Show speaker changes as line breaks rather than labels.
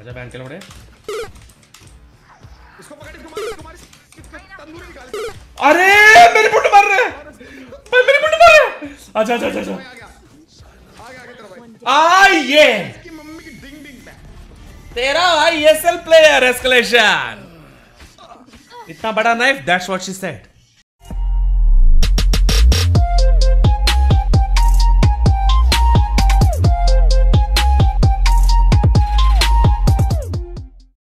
आजा बैंक चलो बड़े।
इसको पकड़ इसको मार इसको मार तंदूरी निकाल
अरे मेरी बुट मार रहे हैं। भाई मेरी बुट मार रहे हैं। अच्छा अच्छा अच्छा
आ गया आ गया आगे तेरा भाई।
आ ये
इसकी मम्मी की डिंग डिंग बैक
तेरा भाई एसएल प्लेयर एस्केलेशन इतना बड़ा knife that's what she said